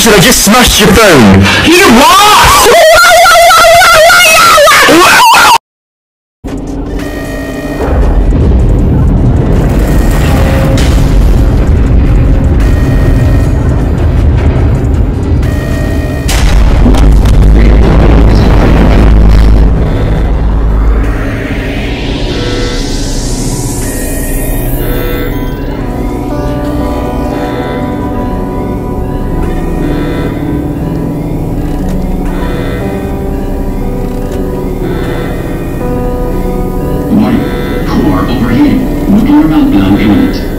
Richard, I just smashed your phone. You what? Warning. Core overheating. Nuclear meltdown imminent.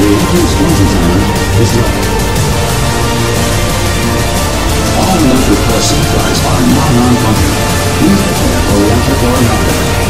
The increased movement time is low. All electric press supplies are not non-functional. Use the pair for electric or nothing.